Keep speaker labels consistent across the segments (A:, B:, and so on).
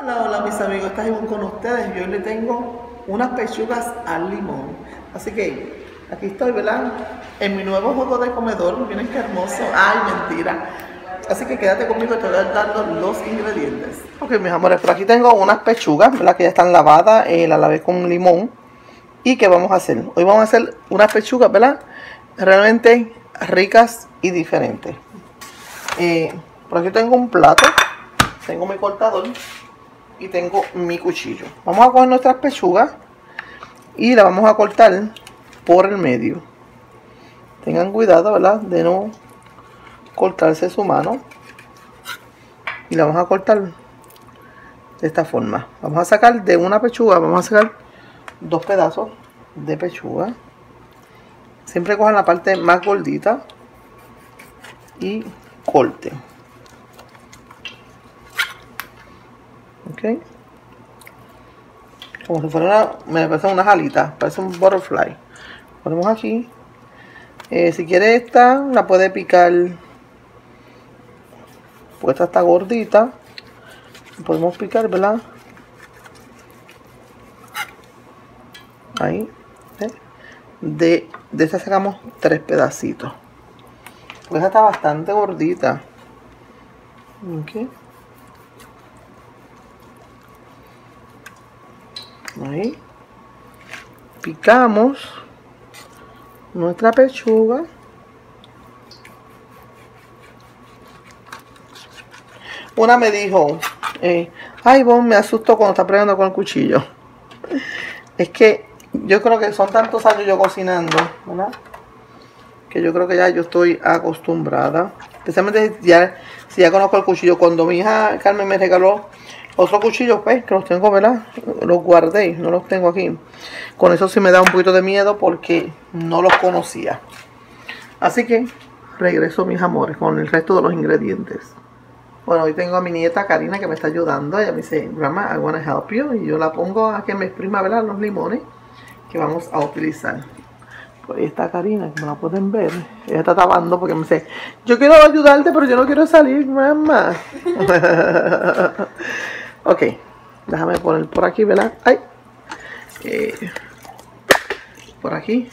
A: Hola, hola mis amigos, estás con ustedes. Yo hoy le tengo unas pechugas al limón. Así que aquí estoy, ¿verdad? En mi nuevo juego de comedor. Miren qué hermoso. Ay, mentira. Así que quédate conmigo, te voy a dar los ingredientes. Ok, mis amores, por aquí tengo unas pechugas, ¿verdad? Que ya están lavadas, eh, las lavé con limón. ¿Y qué vamos a hacer? Hoy vamos a hacer unas pechugas, ¿verdad? Realmente ricas y diferentes. Eh, por aquí tengo un plato, tengo mi cortador y tengo mi cuchillo. Vamos a coger nuestras pechugas y las vamos a cortar por el medio. Tengan cuidado, ¿verdad? De no cortarse su mano. Y la vamos a cortar de esta forma. Vamos a sacar de una pechuga, vamos a sacar dos pedazos de pechuga. Siempre cojan la parte más gordita y corte. Ok. Como si fuera una, me parece unas alitas, parece un butterfly. Ponemos aquí. Eh, si quiere esta, la puede picar. Pues esta está gordita. Podemos picar, ¿verdad? Ahí. De, de esta sacamos tres pedacitos. Pues esta está bastante gordita. Ok. Ahí. Picamos nuestra pechuga. Una me dijo, eh, ay, vos me asustó cuando está peleando con el cuchillo. Es que yo creo que son tantos años yo cocinando, ¿verdad? Que yo creo que ya yo estoy acostumbrada. Especialmente ya, si ya conozco el cuchillo. Cuando mi hija Carmen me regaló otro cuchillo, pues, que los tengo, ¿verdad? Los guardé, no los tengo aquí. Con eso sí me da un poquito de miedo porque no los conocía. Así que regreso, mis amores, con el resto de los ingredientes. Bueno, hoy tengo a mi nieta Karina que me está ayudando. Ella me dice, Grandma, I wanna help you. Y yo la pongo a que me exprima, ¿verdad? Los limones que vamos a utilizar. Pues ahí está Karina, como la pueden ver. Ella está tapando porque me dice, yo quiero ayudarte, pero yo no quiero salir, mamá. Ok, déjame poner por aquí, ¿verdad? Ay. Eh, por aquí.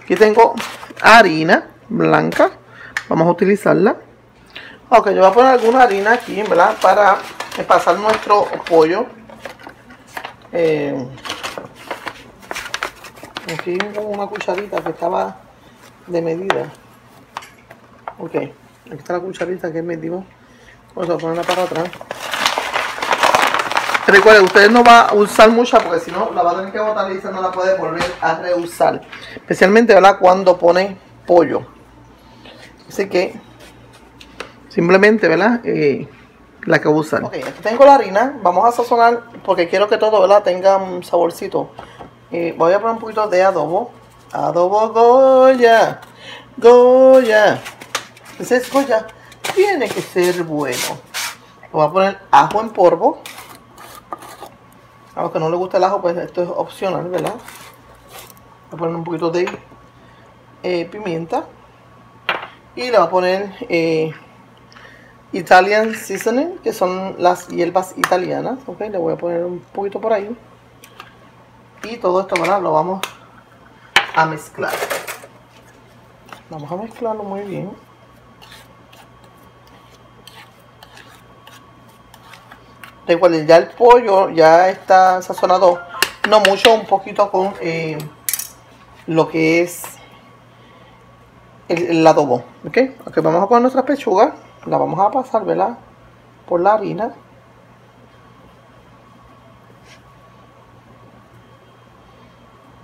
A: Aquí tengo harina blanca. Vamos a utilizarla. Ok, yo voy a poner alguna harina aquí, ¿verdad? Para pasar nuestro pollo. Eh, aquí tengo una cucharita que estaba de medida. Ok, aquí está la cucharita que medimos. Vamos a ponerla para atrás. Recuerden, ustedes no va a usar mucha porque si no la va a tener que botar y no la puede volver a reusar. Especialmente ¿verdad? cuando pone pollo. Así que simplemente ¿verdad? Eh, la que usan. Ok, aquí tengo la harina. Vamos a sazonar porque quiero que todo ¿verdad? tenga un saborcito. Eh, voy a poner un poquito de adobo. Adobo Goya. Goya. Ese es Goya. Tiene que ser bueno. Voy a poner ajo en polvo. A los que no les gusta el ajo, pues esto es opcional, ¿verdad? Voy a poner un poquito de eh, pimienta. Y le voy a poner eh, Italian Seasoning, que son las hierbas italianas. Ok, le voy a poner un poquito por ahí. Y todo esto, ¿verdad? Lo vamos a mezclar. Vamos a mezclarlo muy bien. Recuerden, ya el pollo ya está sazonado, no mucho, un poquito con eh, lo que es el, adobo. ¿ok? Vamos a poner nuestra pechuga, la vamos a pasar, ¿verdad? Por la harina.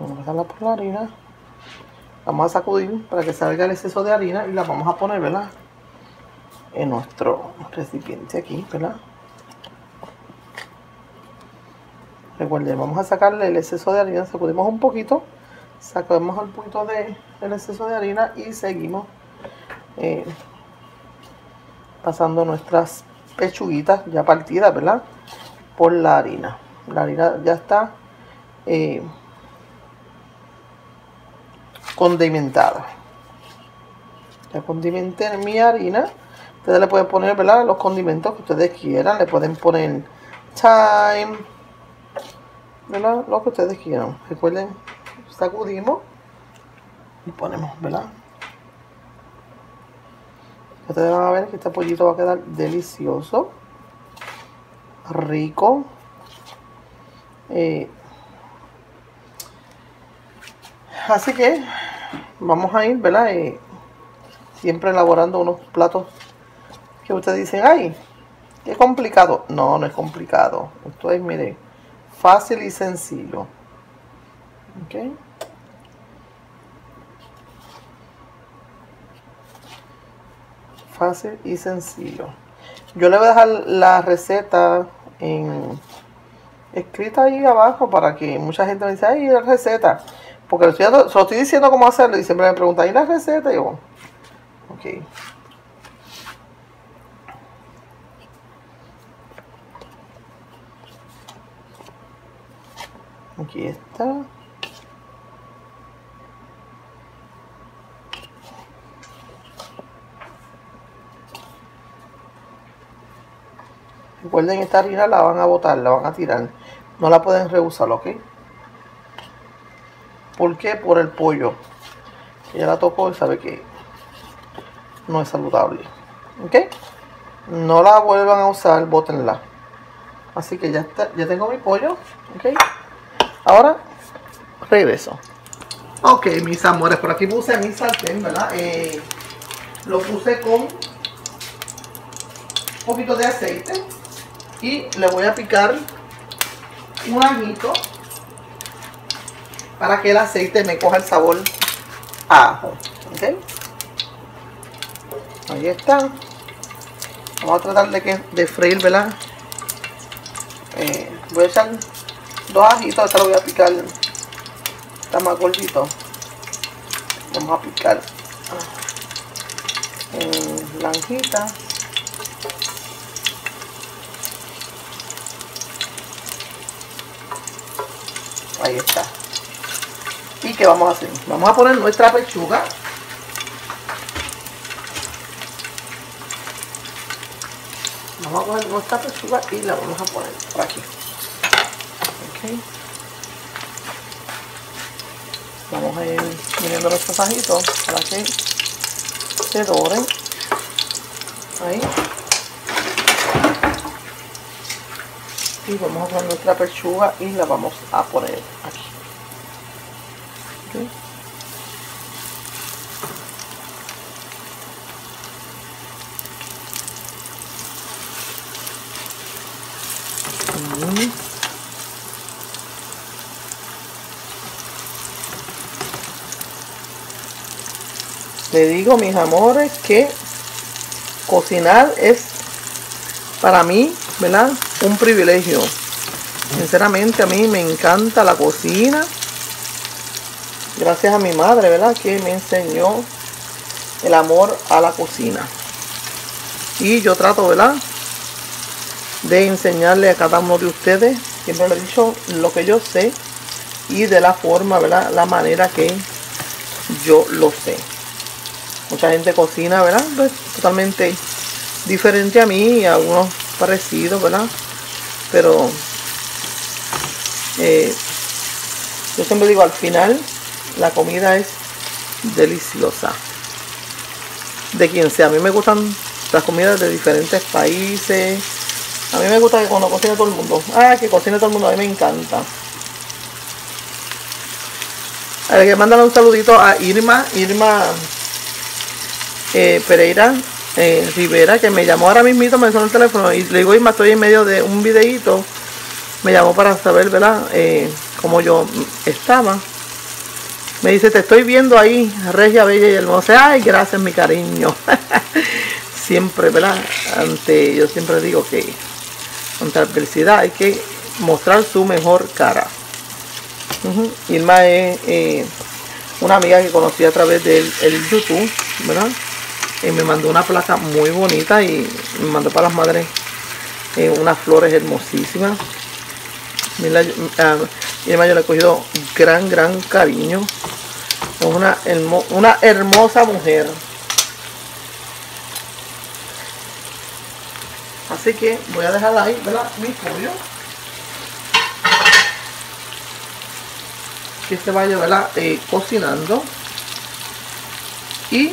A: Vamos a pasarla por la harina. Vamos a sacudir para que salga el exceso de harina y la vamos a poner, ¿verdad? En nuestro recipiente aquí, ¿verdad? Recuerden, vamos a sacarle el exceso de harina, sacudimos un poquito, sacamos un poquito de, del exceso de harina y seguimos eh, pasando nuestras pechuguitas ya partidas, ¿verdad? Por la harina. La harina ya está eh, condimentada. Ya condimenté mi harina. Ustedes le pueden poner, ¿verdad? Los condimentos que ustedes quieran. Le pueden poner thyme, ¿verdad? Lo que ustedes quieran. Recuerden, sacudimos y ponemos, ¿verdad? Ustedes van a ver que este pollito va a quedar delicioso, rico. Eh, así que vamos a ir, ¿verdad? Eh, siempre elaborando unos platos que ustedes dicen, ay, qué complicado. No, no es complicado. Esto es, mire, fácil y sencillo. ¿Ok? Fácil y sencillo. Yo le voy a dejar la receta en escrita ahí abajo para que mucha gente me dice, ay, la receta. Porque lo estoy, lo estoy diciendo cómo hacerlo y siempre me preguntan, ¿y la receta? Y yo, ok. Aquí está. Recuerden, esta harina la van a botar, la van a tirar. No la pueden reusar, ¿ok? ¿Por qué? Por el pollo. Ella la tocó y sabe que no es saludable. ¿Ok? No la vuelvan a usar, bótenla. Así que ya, está, ya tengo mi pollo. ¿Ok? Ahora regreso. Ok, mis amores, por aquí puse mi sartén, ¿verdad? Eh, lo puse con un poquito de aceite y le voy a picar un ajito para que el aceite me coja el sabor a ajo. ¿ok? Ahí está. Vamos a tratar de, que, de freír, ¿verdad? Eh, voy a echar dos ajitos, esta lo voy a picar. Está más gordito. Vamos a picar en blanquita. Ahí está. ¿Y qué vamos a hacer? Vamos a poner nuestra pechuga. Vamos a poner nuestra pechuga y la vamos a poner por aquí. Vamos a ir poniendo nuestros ajitos para que se doren. Ahí. y vamos a poner nuestra pechuga y la vamos a poner aquí ¿Okay? Le digo, mis amores, que cocinar es para mí, ¿verdad? un privilegio. Sinceramente a mí me encanta la cocina. Gracias a mi madre, ¿verdad? Que me enseñó el amor a la cocina. Y yo trato, ¿verdad? De enseñarle a cada uno de ustedes, siempre le he dicho lo que yo sé y de la forma, ¿verdad? La manera que yo lo sé. Mucha gente cocina, ¿verdad? Pues, totalmente diferente a mí y algunos parecidos, ¿verdad? pero eh, yo siempre digo al final la comida es deliciosa. De quien sea. A mí me gustan las comidas de diferentes países. A mí me gusta que cuando cocine todo el mundo. Ah que cocine todo el mundo. A mí me encanta. A ver, que mandan un saludito a Irma. Irma eh, Pereira eh, Rivera, que me llamó ahora mismito, me sonó el teléfono y le digo, Irma, estoy en medio de un videíto. Me llamó para saber, ¿verdad? Eh, cómo yo estaba. Me dice, te estoy viendo ahí, regia, bella y hermosa. Ay, gracias, mi cariño. siempre, ¿verdad? Ante, yo siempre digo que ante adversidad hay que mostrar su mejor cara. Irma es eh, una amiga que conocí a través del YouTube, ¿verdad? Y me mandó una placa muy bonita y me mandó para las madres eh, unas flores hermosísimas. Mira, ah, yo le he cogido gran, gran cariño. Es una, una hermosa mujer. Así que voy a dejar ahí, ¿verdad? Mi pollo. Que se vaya, ¿verdad? Eh, cocinando. Y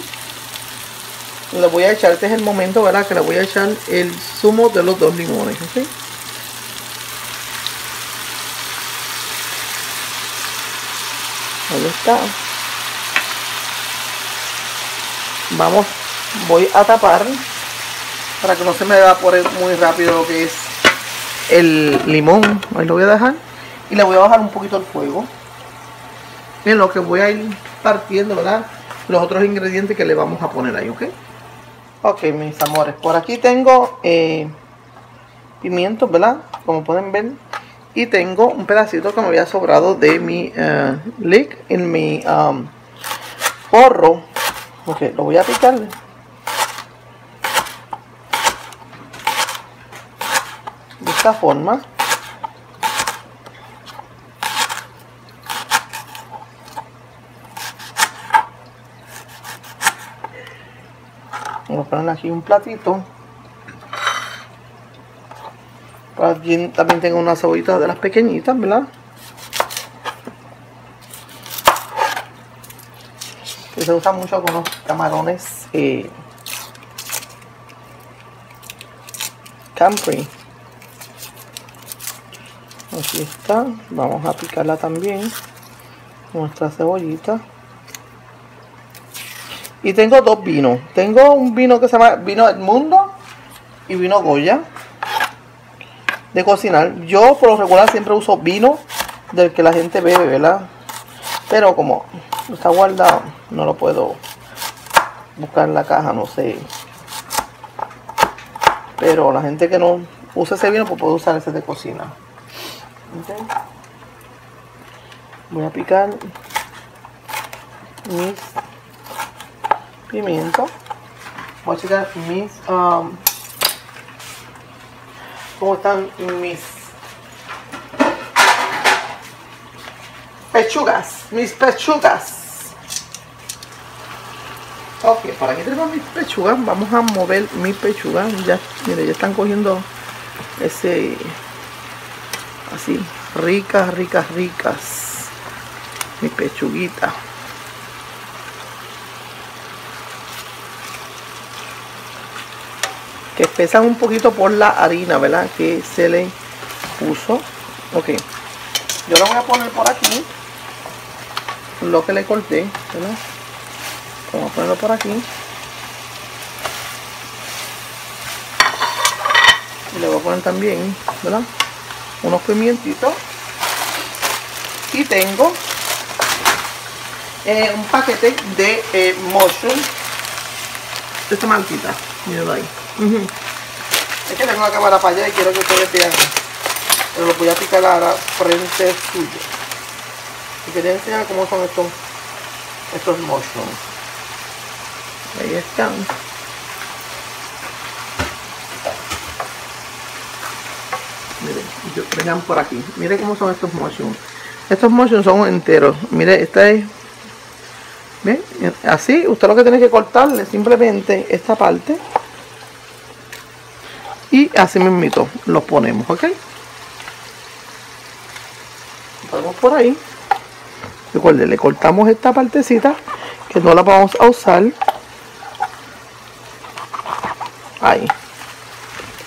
A: le voy a echar, este es el momento, ¿verdad? Que le voy a echar el zumo de los dos limones, ¿ok? Ahí está. Vamos, voy a tapar para que no se me evapore muy rápido lo que es el limón. Ahí lo voy a dejar. Y le voy a bajar un poquito el fuego. En lo que voy a ir partiendo, ¿verdad? Los otros ingredientes que le vamos a poner ahí, ¿ok? Ok, mis amores. Por aquí tengo eh, pimientos, ¿verdad? Como pueden ver. Y tengo un pedacito que me había sobrado de mi uh, en mi um, forro. Ok, lo voy a picar. De esta forma. Aquí un platito. También tengo una cebollita de las pequeñitas, ¿verdad? Que se usa mucho con los camarones eh, Campri. Aquí está. Vamos a picarla también. Nuestra cebollita. Y tengo dos vinos. Tengo un vino que se llama vino Edmundo y vino Goya de cocinar. Yo por lo regular siempre uso vino del que la gente bebe, ¿verdad? Pero como está guardado, no lo puedo buscar en la caja, no sé. Pero la gente que no usa ese vino, pues puede usar ese de cocina. Voy a picar Voy a picar mis um, cómo están mis pechugas, mis pechugas. Ok, para que tenemos mis pechugas, vamos a mover mis pechugas. Ya, mire, ya están cogiendo ese así, ricas, ricas, ricas. Mi pechuguita. Que pesan un poquito por la harina, ¿verdad? Que se le puso. Ok. Yo lo voy a poner por aquí. Lo que le corté, ¿verdad? Vamos a ponerlo por aquí. Y le voy a poner también, ¿verdad? Unos pimientitos. Y tengo eh, un paquete de eh, de esta marquita. Mira ahí. Es que tengo la cámara para allá y quiero que ustedes vean. Pero lo voy a picar a la frente suyo. Y quería enseñar cómo son estos, estos mushrooms. Ahí están. Miren, vengan por aquí. Miren cómo son estos mushrooms. Estos mushrooms son enteros. Mire, esta es ¿Ven? Así, usted lo que tiene que cortarle simplemente esta parte y así mismito los ponemos ok vamos por ahí. Recuerden le cortamos esta partecita que no la vamos a usar. Ahí.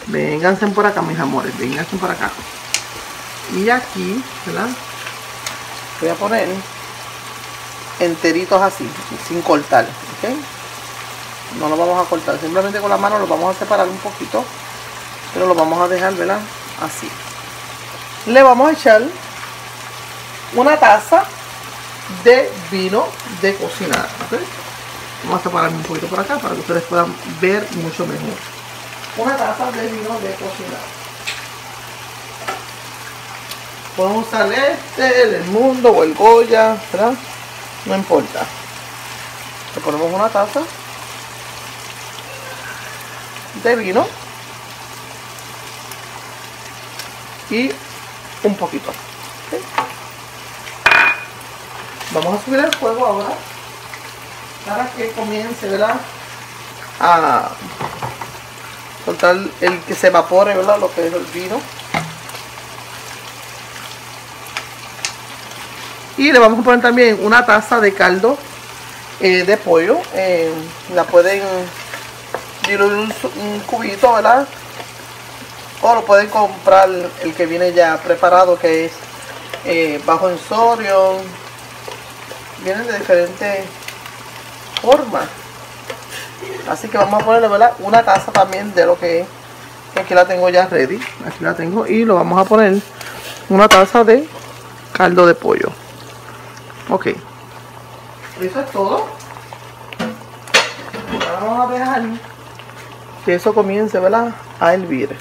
A: Vénganse por acá mis amores vénganse por acá. Y aquí ¿verdad? voy a poner enteritos así sin cortar ¿ok? no lo vamos a cortar simplemente con la mano lo vamos a separar un poquito pero lo vamos a dejar, ¿verdad? Así. Le vamos a echar una taza de vino de cocinar. Vamos a separar un poquito por acá para que ustedes puedan ver mucho mejor. Una taza de vino de cocinar. Podemos usar este, el mundo o el Goya, ¿verdad? No importa. Le ponemos una taza de vino y un poquito. Vamos a subir el fuego ahora para que comience ¿verdad? a Soltar el que se evapore, ¿verdad? Lo que es el vino. Y le vamos a poner también una taza de caldo eh, de pollo. Eh, la pueden diluir un, un, cubito, ¿verdad? O lo pueden comprar el que viene ya preparado, que es eh, bajo en sodio. Vienen de diferentes formas. Así que vamos a ponerle ¿verdad? una taza también de lo que es. Aquí la tengo ya ready. Aquí la tengo. Y lo vamos a poner una taza de caldo de pollo. Ok. Eso es todo. Ahora vamos a dejar que eso comience ¿verdad? a hervir.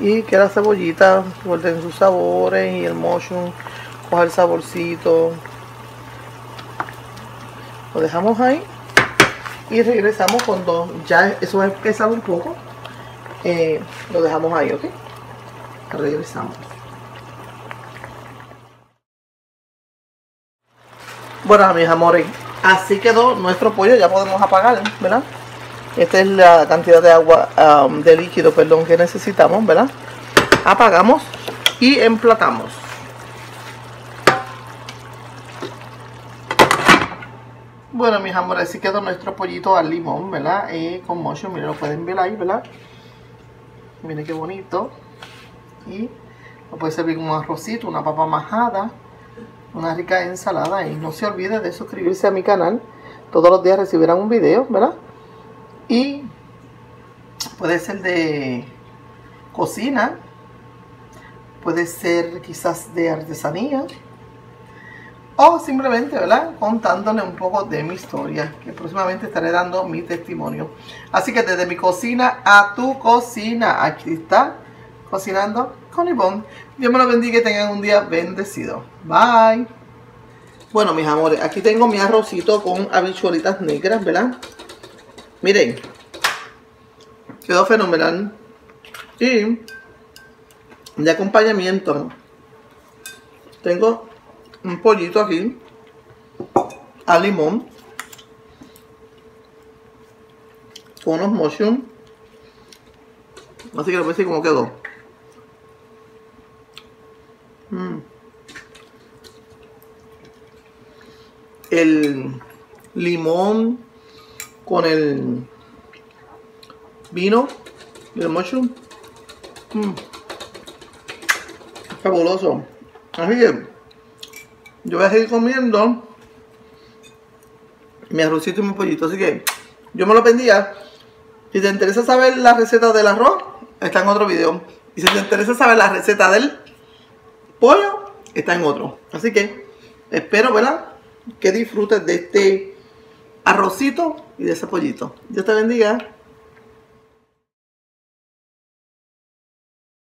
A: Y que la cebollita vuelven sus sabores y el mushroom coja el saborcito. Lo dejamos ahí y regresamos cuando ya eso va a empezar un poco. Eh, lo dejamos ahí, ¿ok? Regresamos. Bueno, mis amores, así quedó nuestro pollo. Ya podemos apagar, ¿verdad? Esta es la cantidad de agua, um, de líquido, perdón, que necesitamos, ¿verdad? Apagamos y emplatamos. Bueno, mis amores, así quedó nuestro pollito al limón, ¿verdad? Eh, con mocho, miren, lo pueden ver ahí, ¿verdad? Miren qué bonito. Y lo puede servir con un arrocito, una papa majada, una rica ensalada. Y no se olvide de suscribirse a mi canal. Todos los días recibirán un video, ¿verdad? Y puede ser de cocina, puede ser quizás de artesanía o simplemente, ¿verdad? Contándole un poco de mi historia, que próximamente estaré dando mi testimonio. Así que desde mi cocina a tu cocina, aquí está, cocinando con Ivonne. Dios me lo bendiga y tengan un día bendecido. Bye. Bueno, mis amores, aquí tengo mi arrocito con habichuelitas negras, ¿verdad? Miren. Quedó fenomenal. Y de acompañamiento tengo un pollito aquí a limón con unos mushrooms. Así que lo voy a decir cómo quedó. Mm. El limón con el vino y el mushroom. Mm. Fabuloso. Así que yo voy a seguir comiendo mi arrocito y mi pollito. Así que yo me lo pendía. Si te interesa saber la receta del arroz, está en otro video. Y si te interesa saber la receta del pollo, está en otro. Así que espero, ¿verdad? Que disfrutes de este arrocito y de ese pollito. Dios te bendiga.